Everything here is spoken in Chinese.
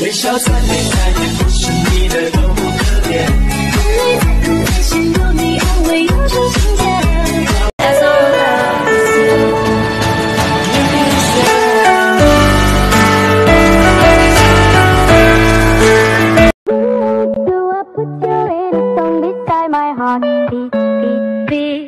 微笑再美再甜不是你的都不可怜眼泪再多再咸，有你安慰就是晴天。Love you so.